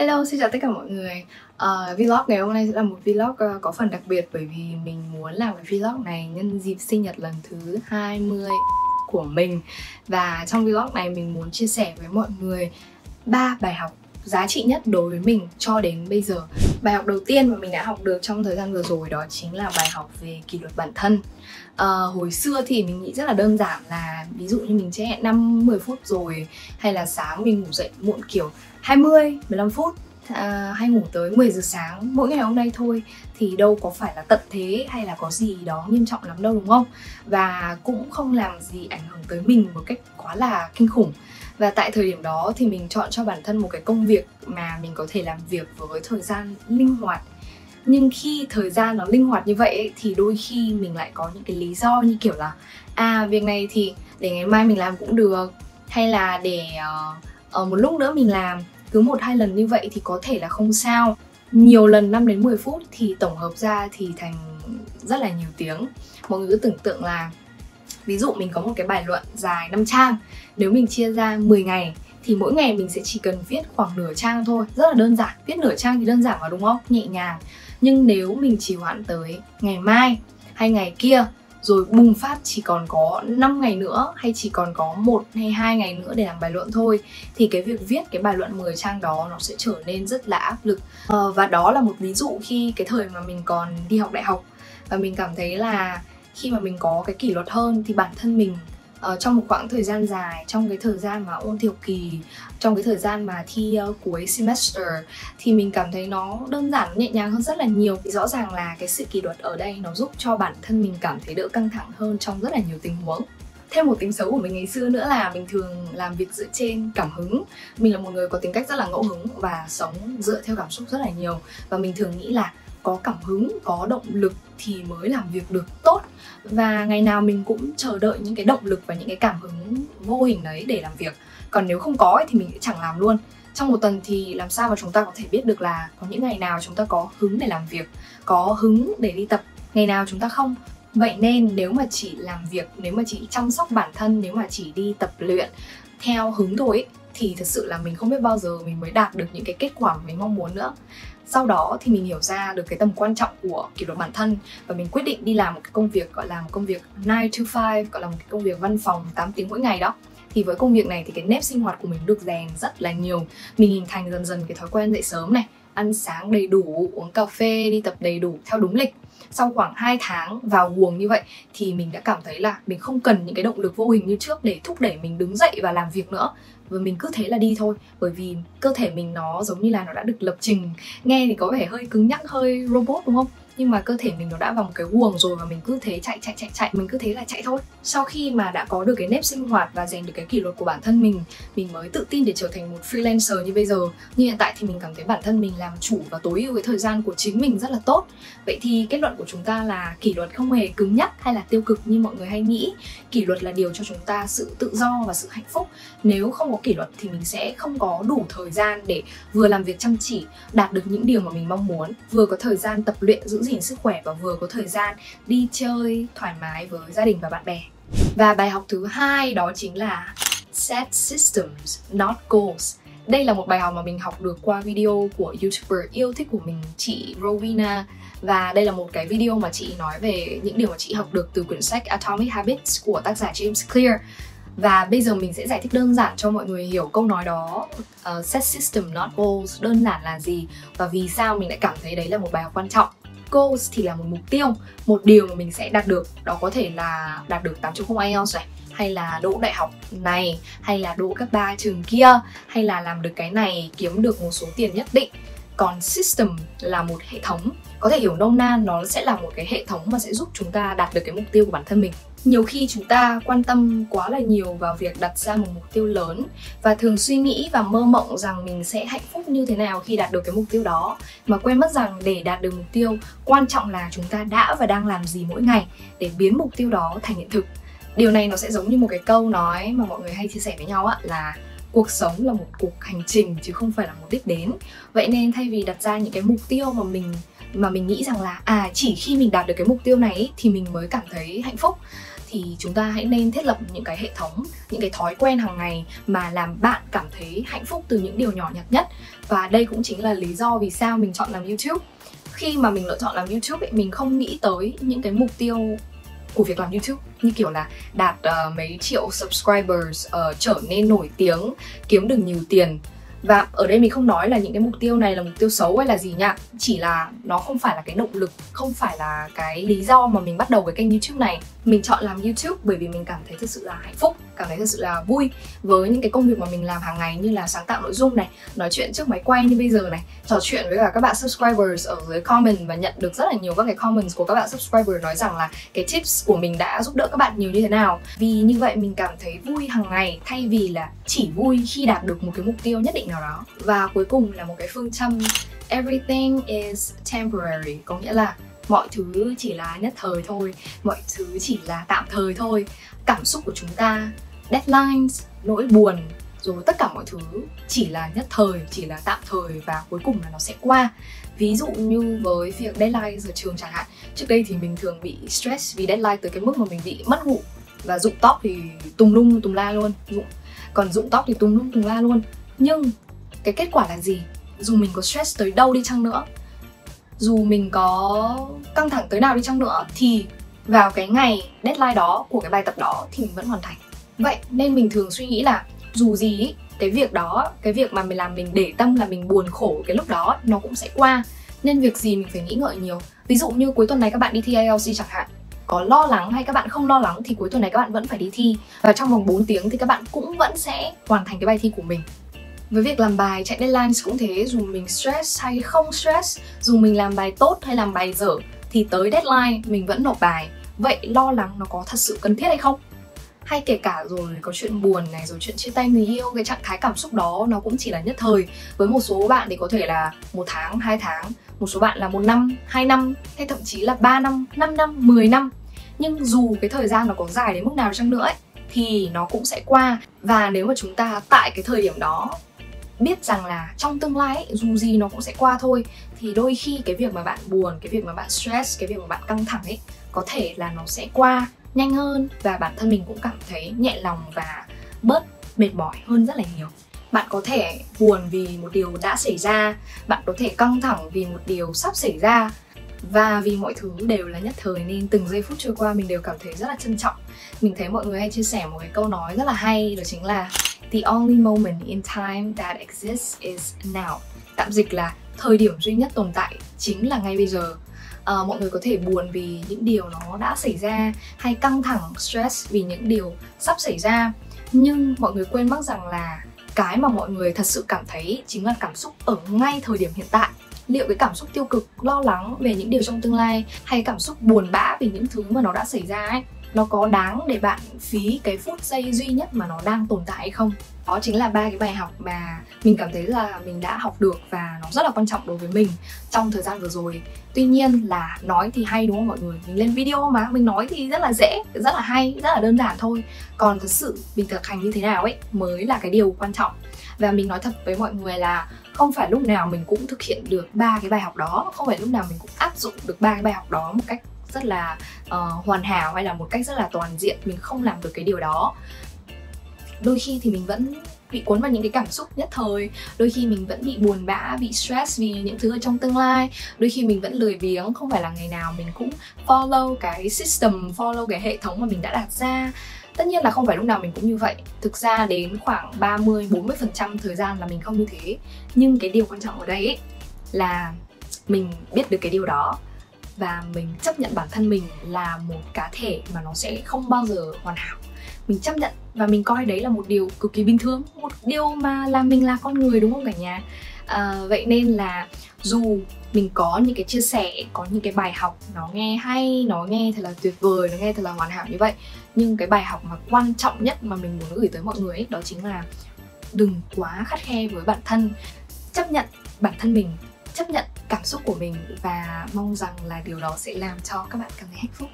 Hello, xin chào tất cả mọi người. Uh, Vlog ngày hôm nay sẽ là một vlog uh, có phần đặc biệt bởi vì mình muốn làm cái vlog này nhân dịp sinh nhật lần thứ 20 của mình. Và trong vlog này mình muốn chia sẻ với mọi người ba bài học giá trị nhất đối với mình cho đến bây giờ. Bài học đầu tiên mà mình đã học được trong thời gian vừa rồi đó chính là bài học về kỷ luật bản thân. À, Hồi xưa thì mình nghĩ rất là đơn giản là ví dụ như mình sẽ hẹn 5-10 phút rồi Hay là sáng mình ngủ dậy muộn kiểu 20, 15 phút à, hay ngủ tới 10 giờ sáng mỗi ngày hôm nay thôi thì đâu có phải là tận thế hay là có gì đó nghiêm trọng lắm đâu đúng không? Và cũng không làm gì ảnh hưởng tới mình một cách quá là kinh khủng. Và tại thời điểm đó thì mình chọn cho bản thân một cái công việc mà mình có thể làm việc với thời gian linh hoạt. Nhưng khi thời gian nó linh hoạt như vậy ấy, thì đôi khi mình lại có những cái lý do như kiểu là à việc này thì để ngày mai mình làm cũng được hay là để uh, uh, một lúc nữa mình làm. Cứ một hai lần như vậy thì có thể là không sao. Nhiều lần 5 đến 10 phút thì tổng hợp ra thì thành rất là nhiều tiếng. Mọi người cứ tưởng tượng là ví dụ mình có một cái bài luận dài 5 trang nếu mình chia ra 10 ngày thì mỗi ngày mình sẽ chỉ cần viết khoảng nửa trang thôi. Rất là đơn giản viết nửa trang thì đơn giản mà đúng không? Nhẹ nhàng. Nhưng nếu mình trì hoãn tới ngày mai hay ngày kia rồi bùng phát chỉ còn có 5 ngày nữa hay chỉ còn có một hay hai ngày nữa để làm bài luận thôi. Thì cái việc viết cái bài luận 10 trang đó nó sẽ trở nên rất là áp lực. Ờ, và đó là một ví dụ khi cái thời mà mình còn đi học đại học. Và mình cảm thấy là khi mà mình có cái kỷ luật hơn thì bản thân mình uh, trong một khoảng thời gian dài trong cái thời gian mà ôn thi kỳ trong cái thời gian mà thi uh, cuối semester thì mình cảm thấy nó đơn giản nhẹ nhàng hơn rất là nhiều. Thì rõ ràng là cái sự kỷ luật ở đây nó giúp cho bản thân mình cảm thấy đỡ căng thẳng hơn trong rất là nhiều tình huống. Thêm một tính xấu của mình ngày xưa nữa là mình thường làm việc dựa trên cảm hứng. Mình là một người có tính cách rất là ngẫu hứng và sống dựa theo cảm xúc rất là nhiều. Và mình thường nghĩ là có cảm hứng có động lực thì mới làm việc được tốt. Và ngày nào mình cũng chờ đợi những cái động lực và những cái cảm hứng vô hình đấy để làm việc. Còn nếu không có ấy, thì mình sẽ chẳng làm luôn. Trong một tuần thì làm sao mà chúng ta có thể biết được là có những ngày nào chúng ta có hứng để làm việc có hứng để đi tập ngày nào chúng ta không? Vậy nên nếu mà chỉ làm việc nếu mà chỉ chăm sóc bản thân nếu mà chỉ đi tập luyện theo hứng thôi ấy, thì thật sự là mình không biết bao giờ mình mới đạt được những cái kết quả mình mong muốn nữa. Sau đó thì mình hiểu ra được cái tầm quan trọng của kỷ luật bản thân và mình quyết định đi làm một cái công việc, gọi là một công việc 9 to 5 gọi là một cái công việc văn phòng 8 tiếng mỗi ngày đó. Thì với công việc này thì cái nếp sinh hoạt của mình được rèn rất là nhiều. Mình hình thành dần dần cái thói quen dậy sớm này ăn sáng đầy đủ, uống cà phê, đi tập đầy đủ theo đúng lịch. Sau khoảng 2 tháng vào guồng như vậy thì mình đã cảm thấy là mình không cần những cái động lực vô hình như trước để thúc đẩy mình đứng dậy và làm việc nữa. Và mình cứ thế là đi thôi, bởi vì cơ thể mình nó giống như là nó đã được lập trình. Nghe thì có vẻ hơi cứng nhắc, hơi robot, đúng không? Nhưng mà cơ thể mình nó đã vào một cái guồng rồi và mình cứ thế chạy chạy chạy chạy. Mình cứ thế là chạy thôi. Sau khi mà đã có được cái nếp sinh hoạt và rèn được cái kỷ luật của bản thân mình mình mới tự tin để trở thành một freelancer như bây giờ. Như hiện tại thì mình cảm thấy bản thân mình làm chủ và tối ưu cái thời gian của chính mình rất là tốt. Vậy thì kết luận của chúng ta là kỷ luật không hề cứng nhắc hay là tiêu cực như mọi người hay nghĩ. Kỷ luật là điều cho chúng ta sự tự do và sự hạnh phúc. Nếu không có kỷ luật thì mình sẽ không có đủ thời gian để vừa làm việc chăm chỉ, đạt được những điều mà mình mong muốn, vừa có thời gian tập luyện, giữ gìn sức khỏe và vừa có thời gian đi chơi thoải mái với gia đình và bạn bè. Và bài học thứ hai đó chính là set systems not goals. Đây là một bài học mà mình học được qua video của youtuber yêu thích của mình chị Rowena. Và đây là một cái video mà chị nói về những điều mà chị học được từ quyển sách Atomic Habits của tác giả James Clear. Và bây giờ mình sẽ giải thích đơn giản cho mọi người hiểu câu nói đó uh, set system not goals đơn giản là gì và vì sao mình lại cảm thấy đấy là một bài học quan trọng goals thì là một mục tiêu, một điều mà mình sẽ đạt được. Đó có thể là đạt được 8.0 IELTS này, hay là đỗ đại học này, hay là đỗ các ba trường kia, hay là làm được cái này, kiếm được một số tiền nhất định còn system là một hệ thống. Có thể hiểu nôm na nó sẽ là một cái hệ thống mà sẽ giúp chúng ta đạt được cái mục tiêu của bản thân mình. Nhiều khi chúng ta quan tâm quá là nhiều vào việc đặt ra một mục tiêu lớn và thường suy nghĩ và mơ mộng rằng mình sẽ hạnh phúc như thế nào khi đạt được cái mục tiêu đó, mà quên mất rằng để đạt được mục tiêu, quan trọng là chúng ta đã và đang làm gì mỗi ngày để biến mục tiêu đó thành hiện thực. Điều này nó sẽ giống như một cái câu nói mà mọi người hay chia sẻ với nhau á, là cuộc sống là một cuộc hành trình chứ không phải là một đích đến. Vậy nên thay vì đặt ra những cái mục tiêu mà mình mà mình nghĩ rằng là à chỉ khi mình đạt được cái mục tiêu này thì mình mới cảm thấy hạnh phúc thì chúng ta hãy nên thiết lập những cái hệ thống những cái thói quen hàng ngày mà làm bạn cảm thấy hạnh phúc từ những điều nhỏ nhặt nhất. Và đây cũng chính là lý do vì sao mình chọn làm youtube. Khi mà mình lựa chọn làm youtube ấy, mình không nghĩ tới những cái mục tiêu của việc làm YouTube như kiểu là đạt uh, mấy triệu subscribers, uh, trở nên nổi tiếng, kiếm được nhiều tiền và ở đây mình không nói là những cái mục tiêu này là mục tiêu xấu hay là gì nha chỉ là nó không phải là cái động lực, không phải là cái lý do mà mình bắt đầu cái kênh youtube này. Mình chọn làm youtube bởi vì mình cảm thấy thực sự là hạnh phúc, cảm thấy thực sự là vui với những cái công việc mà mình làm hàng ngày như là sáng tạo nội dung này, nói chuyện trước máy quay như bây giờ này, trò chuyện với cả các bạn subscribers ở dưới comment và nhận được rất là nhiều các cái comments của các bạn subscriber nói rằng là cái tips của mình đã giúp đỡ các bạn nhiều như thế nào. Vì như vậy mình cảm thấy vui hàng ngày thay vì là chỉ vui khi đạt được một cái mục tiêu nhất định nào đó. Và cuối cùng là một cái phương châm, everything is temporary. Có nghĩa là mọi thứ chỉ là nhất thời thôi, mọi thứ chỉ là tạm thời thôi. Cảm xúc của chúng ta, deadlines, nỗi buồn, rồi tất cả mọi thứ chỉ là nhất thời, chỉ là tạm thời và cuối cùng là nó sẽ qua. Ví dụ như với việc deadline ở trường chẳng hạn, trước đây thì mình thường bị stress vì deadline tới cái mức mà mình bị mất ngủ và dụng tóc thì tùng lung tùng la luôn dụng còn dụng tóc thì tùng lung tùng la luôn nhưng cái kết quả là gì? Dù mình có stress tới đâu đi chăng nữa, dù mình có căng thẳng tới nào đi chăng nữa, thì vào cái ngày deadline đó của cái bài tập đó thì mình vẫn hoàn thành. Vậy nên mình thường suy nghĩ là dù gì cái việc đó, cái việc mà mình làm mình để tâm, là mình buồn khổ cái lúc đó, nó cũng sẽ qua. Nên việc gì mình phải nghĩ ngợi nhiều. Ví dụ như cuối tuần này các bạn đi thi IELTS chẳng hạn, có lo lắng hay các bạn không lo lắng thì cuối tuần này các bạn vẫn phải đi thi. Và trong vòng 4 tiếng thì các bạn cũng vẫn sẽ hoàn thành cái bài thi của mình với việc làm bài chạy deadline cũng thế dù mình stress hay không stress dù mình làm bài tốt hay làm bài dở thì tới deadline mình vẫn nộp bài. Vậy lo lắng nó có thật sự cần thiết hay không? Hay kể cả rồi có chuyện buồn này rồi chuyện chia tay người yêu cái trạng thái cảm xúc đó nó cũng chỉ là nhất thời. Với một số bạn thì có thể là một tháng hai tháng một số bạn là một năm hai năm hay thậm chí là 3 năm 5 năm 10 năm. Nhưng dù cái thời gian nó có dài đến mức nào chăng nữa ấy, thì nó cũng sẽ qua. Và nếu mà chúng ta tại cái thời điểm đó biết rằng là trong tương lai ấy, dù gì nó cũng sẽ qua thôi. Thì đôi khi cái việc mà bạn buồn cái việc mà bạn stress cái việc mà bạn căng thẳng ấy có thể là nó sẽ qua nhanh hơn và bản thân mình cũng cảm thấy nhẹ lòng và bớt mệt mỏi hơn rất là nhiều. Bạn có thể buồn vì một điều đã xảy ra bạn có thể căng thẳng vì một điều sắp xảy ra và vì mọi thứ đều là nhất thời nên từng giây phút trôi qua mình đều cảm thấy rất là trân trọng. Mình thấy mọi người hay chia sẻ một cái câu nói rất là hay đó chính là The only moment in time that exists is now. Tạm dịch là thời điểm duy nhất tồn tại chính là ngay bây giờ. À, mọi người có thể buồn vì những điều nó đã xảy ra hay căng thẳng, stress vì những điều sắp xảy ra. Nhưng mọi người quên mất rằng là cái mà mọi người thật sự cảm thấy chính là cảm xúc ở ngay thời điểm hiện tại liệu cái cảm xúc tiêu cực lo lắng về những điều trong tương lai hay cảm xúc buồn bã vì những thứ mà nó đã xảy ra ấy nó có đáng để bạn phí cái phút giây duy nhất mà nó đang tồn tại hay không? Đó chính là ba cái bài học mà mình cảm thấy là mình đã học được và nó rất là quan trọng đối với mình trong thời gian vừa rồi. Tuy nhiên là nói thì hay đúng không mọi người? Mình lên video mà, mình nói thì rất là dễ, rất là hay, rất là đơn giản thôi. Còn thật sự mình thực hành như thế nào ấy mới là cái điều quan trọng. Và mình nói thật với mọi người là không phải lúc nào mình cũng thực hiện được ba cái bài học đó, không phải lúc nào mình cũng áp dụng được ba cái bài học đó một cách rất là uh, hoàn hảo hay là một cách rất là toàn diện mình không làm được cái điều đó. Đôi khi thì mình vẫn bị cuốn vào những cái cảm xúc nhất thời đôi khi mình vẫn bị buồn bã bị stress vì những thứ ở trong tương lai đôi khi mình vẫn lười biếng không phải là ngày nào mình cũng follow cái system follow cái hệ thống mà mình đã đặt ra. Tất nhiên là không phải lúc nào mình cũng như vậy. Thực ra đến khoảng 30 40 phần trăm thời gian là mình không như thế. Nhưng cái điều quan trọng ở đây ấy, là mình biết được cái điều đó và mình chấp nhận bản thân mình là một cá thể mà nó sẽ không bao giờ hoàn hảo. Mình chấp nhận và mình coi đấy là một điều cực kỳ bình thường một điều mà làm mình là con người đúng không cả nhà? À, vậy nên là dù mình có những cái chia sẻ có những cái bài học nó nghe hay nó nghe thật là tuyệt vời nó nghe thật là hoàn hảo như vậy nhưng cái bài học mà quan trọng nhất mà mình muốn gửi tới mọi người ấy, đó chính là đừng quá khắt khe với bản thân. Chấp nhận bản thân mình chấp nhận cảm xúc của mình và mong rằng là điều đó sẽ làm cho các bạn cảm thấy hạnh phúc.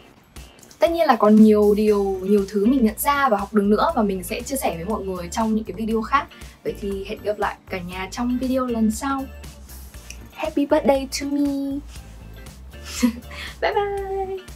Tất nhiên là còn nhiều điều, nhiều thứ mình nhận ra và học được nữa và mình sẽ chia sẻ với mọi người trong những cái video khác. Vậy thì hẹn gặp lại cả nhà trong video lần sau. Happy birthday to me. Bye bye.